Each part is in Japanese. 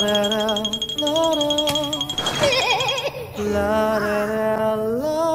la la la la la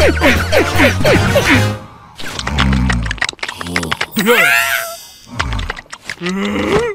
Huh?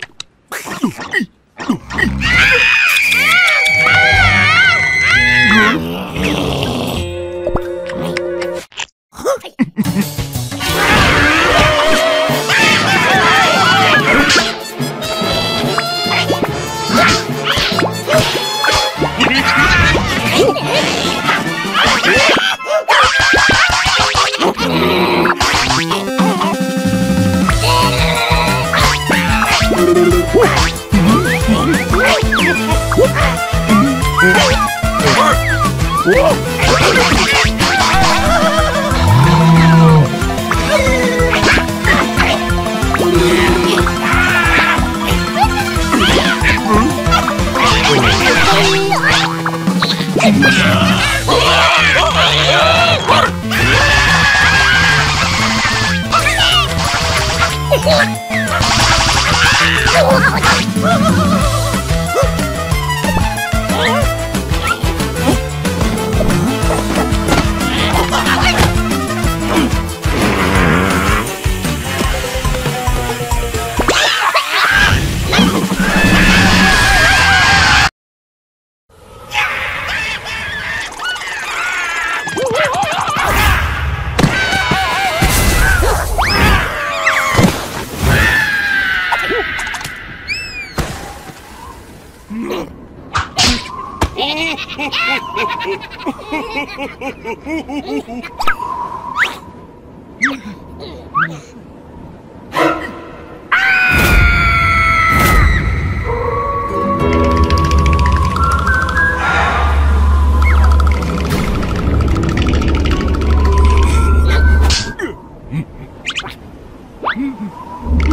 Mm-hmm.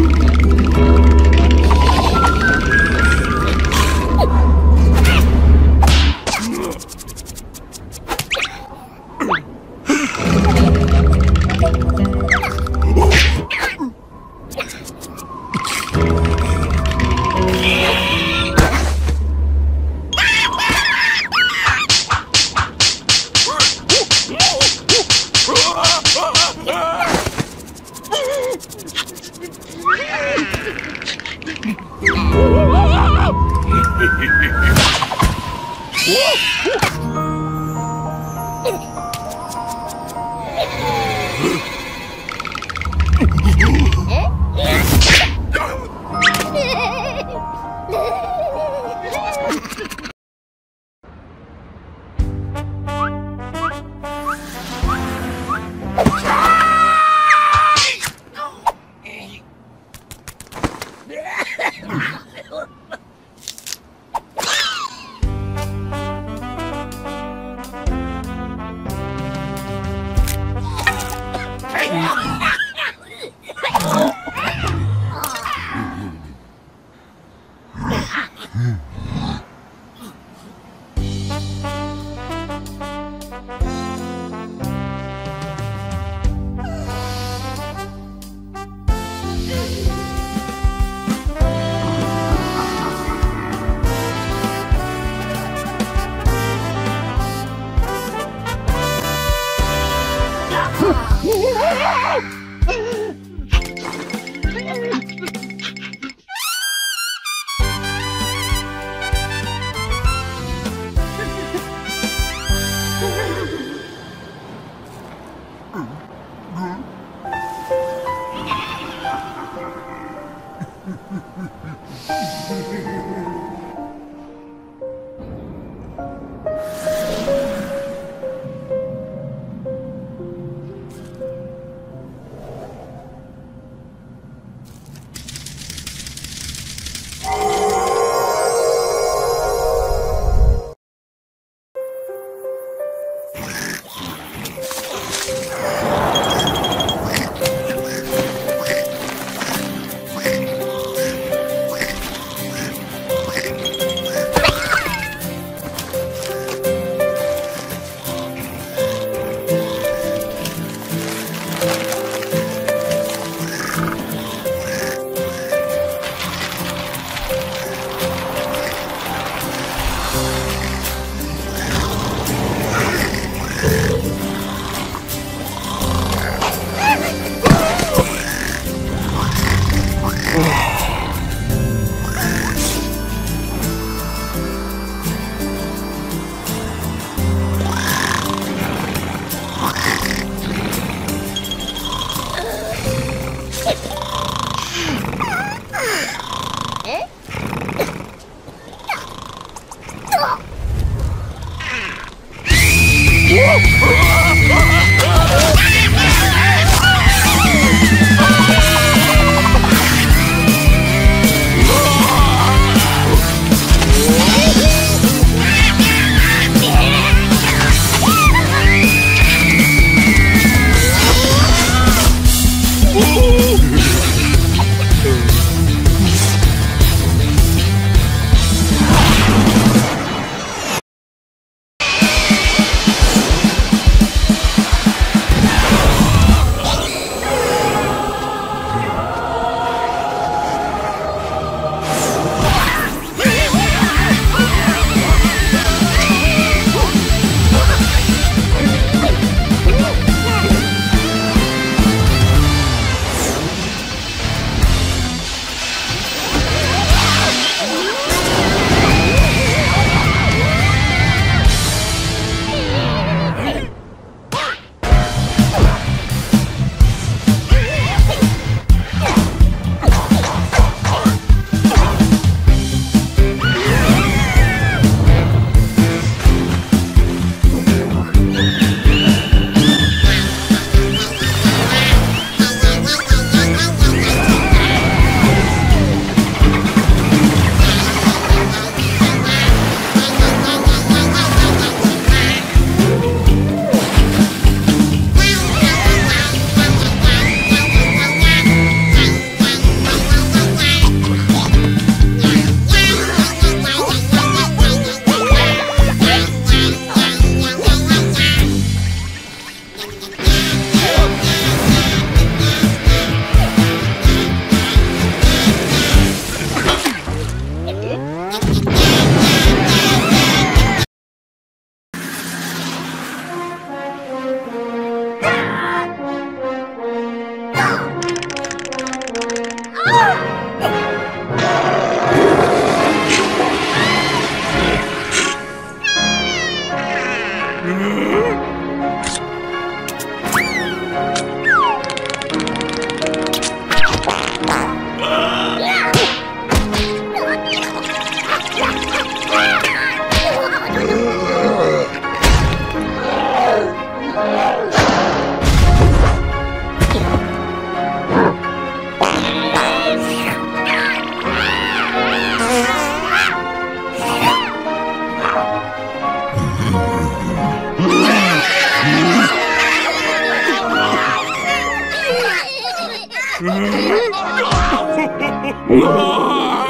no!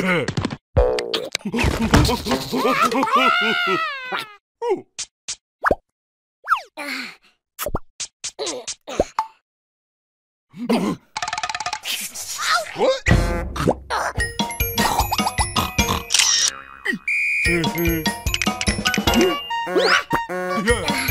く Yeah.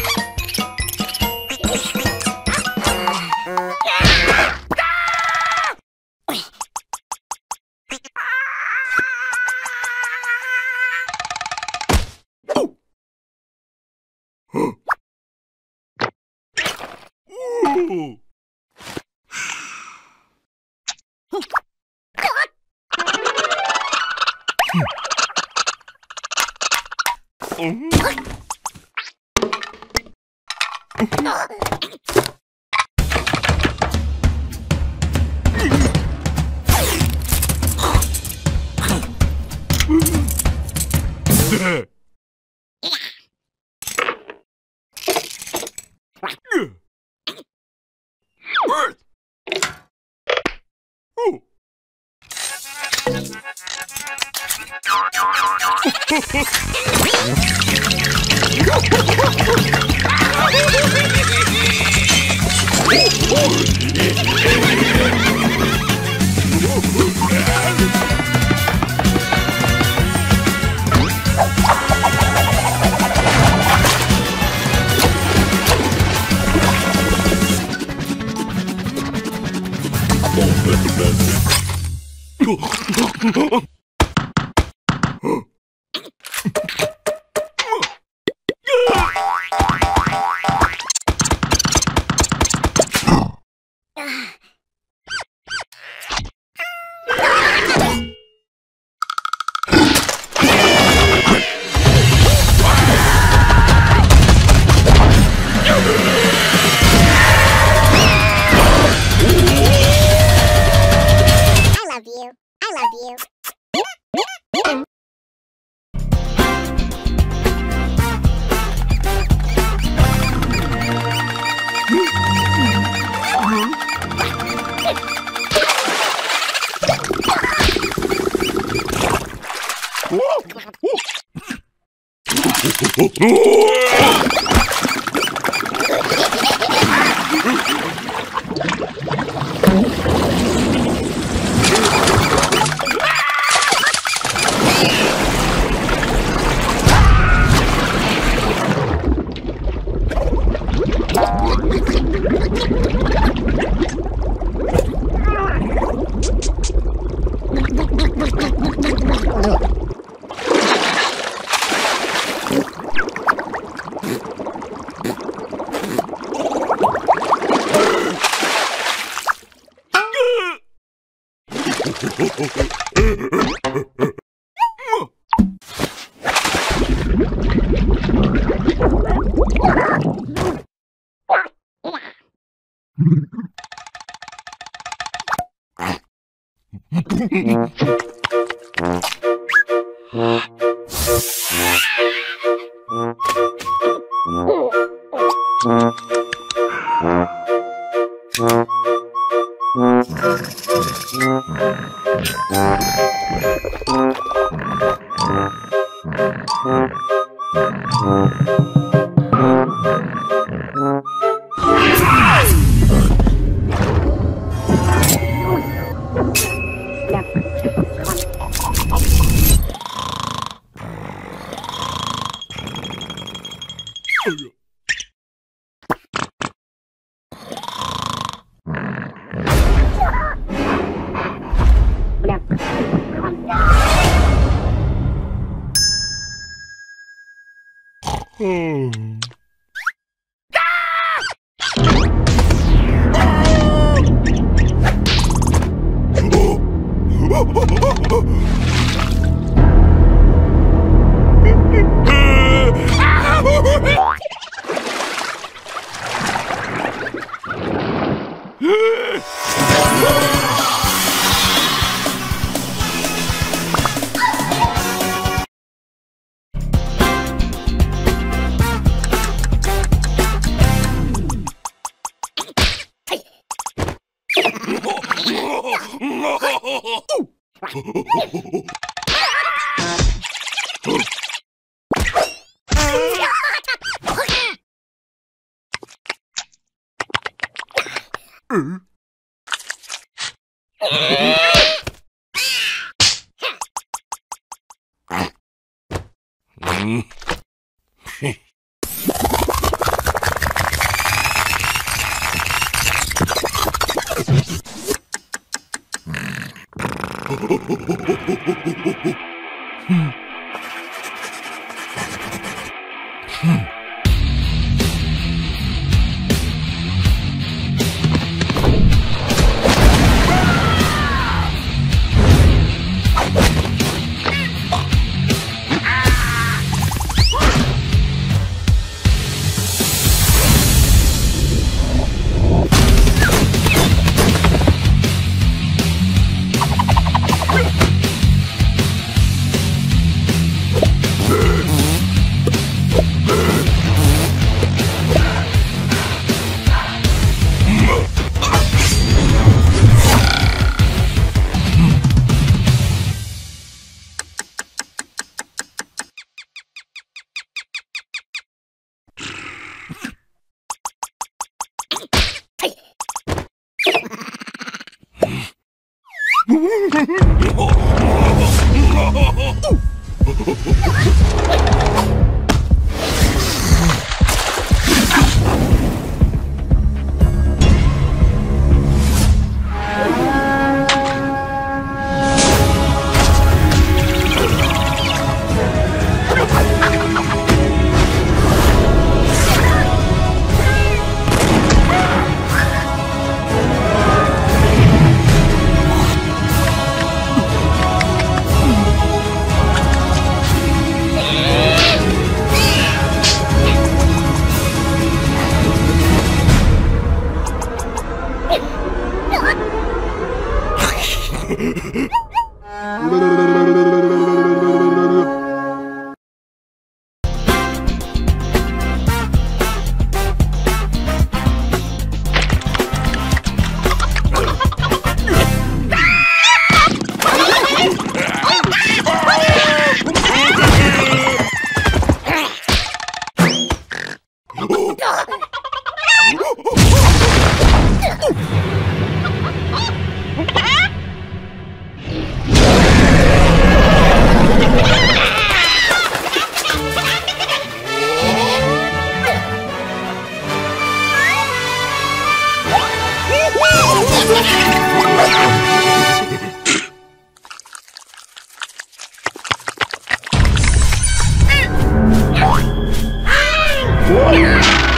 Whoa.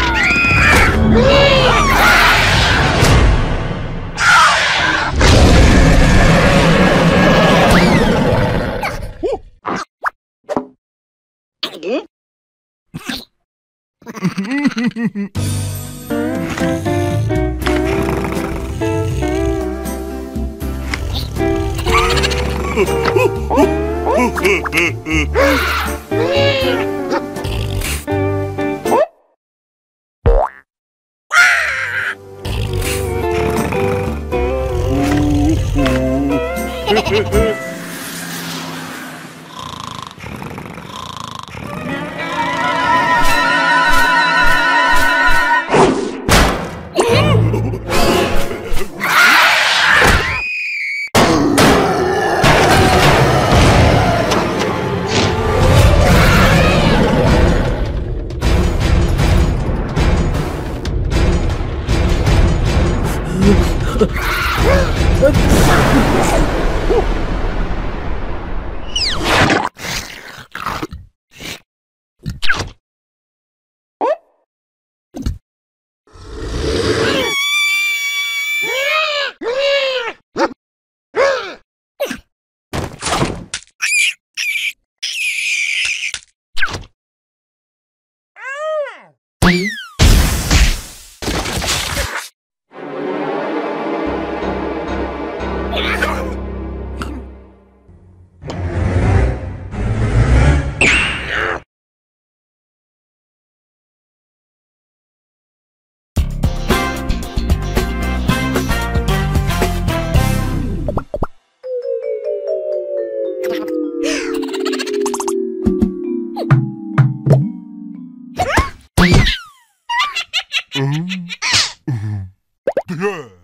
예.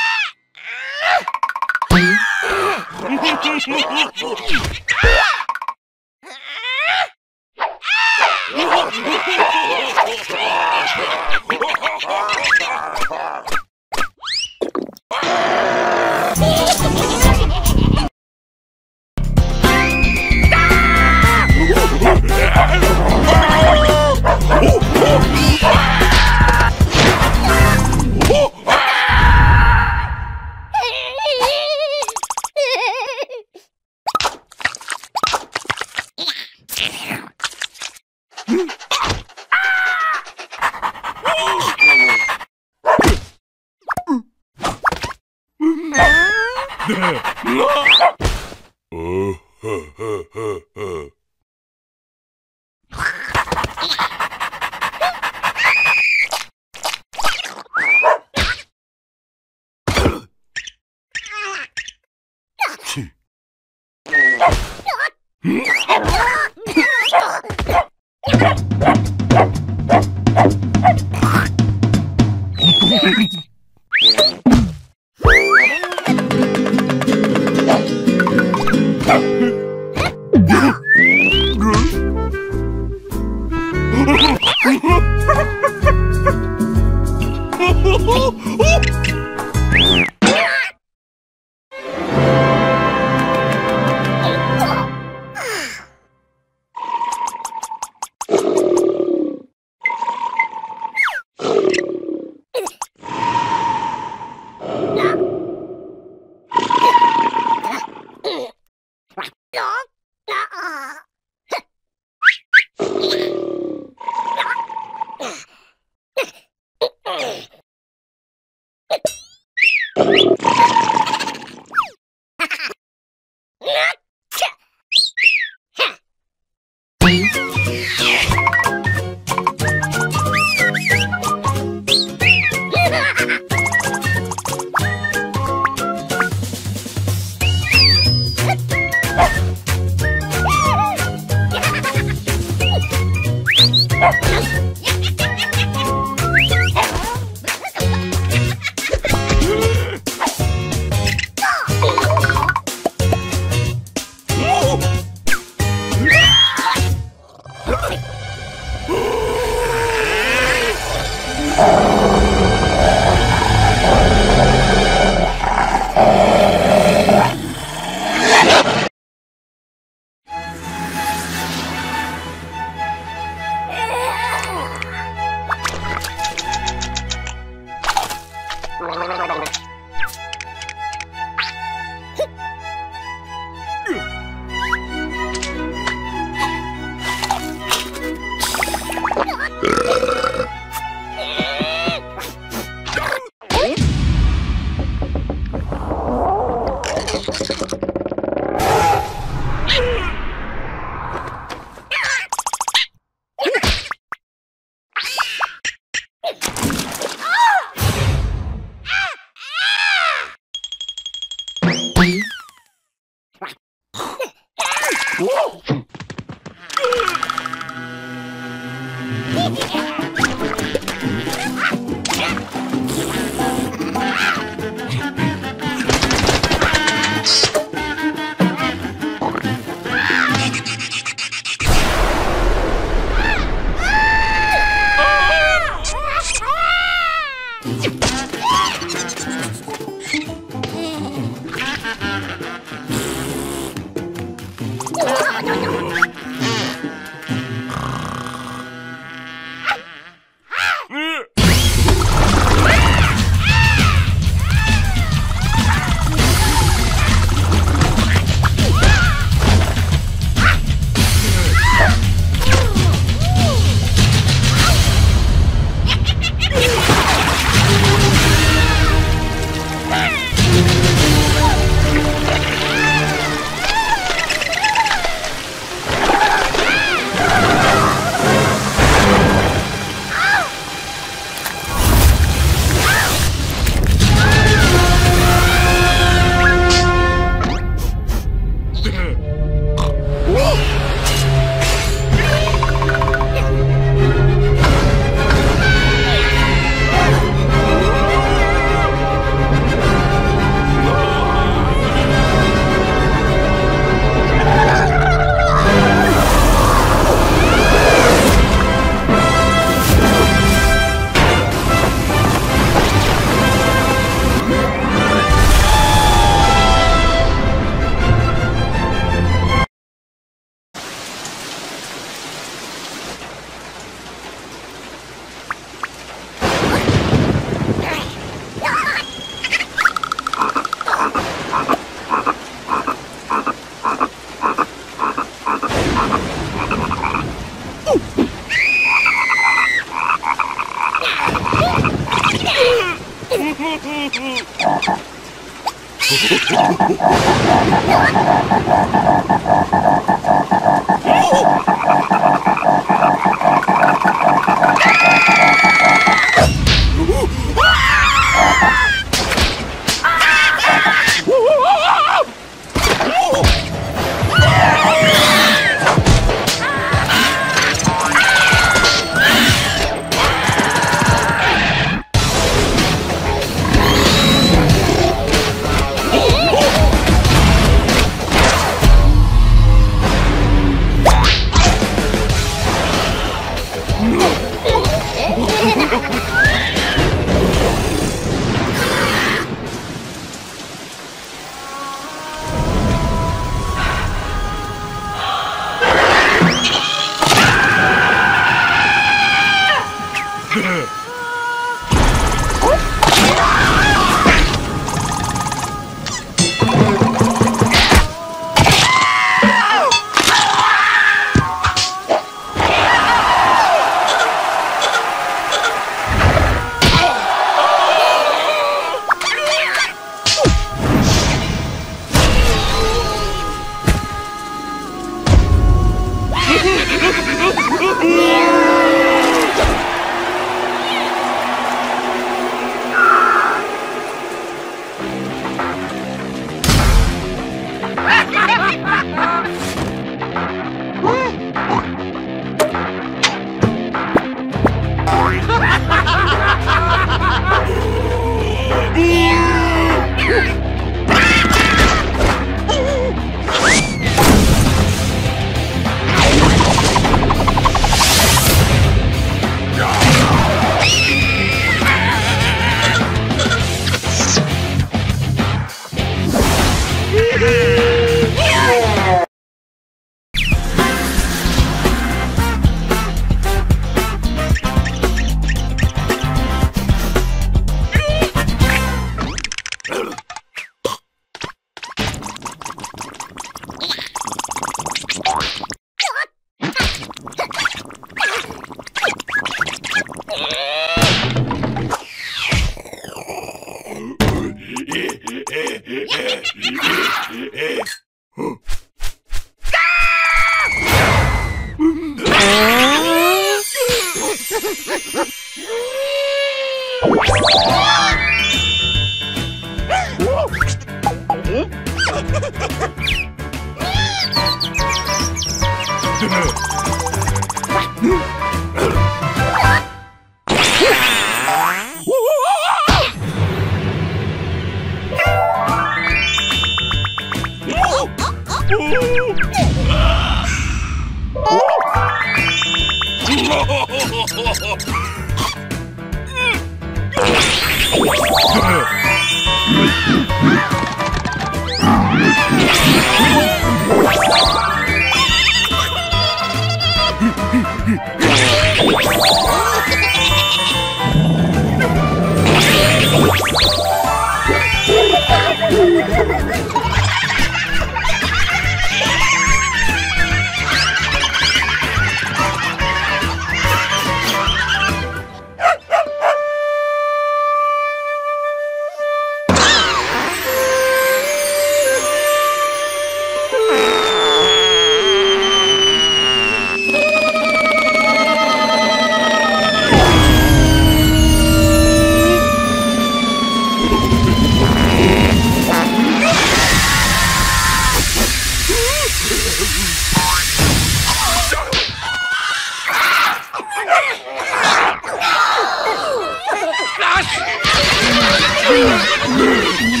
Mm-hmm.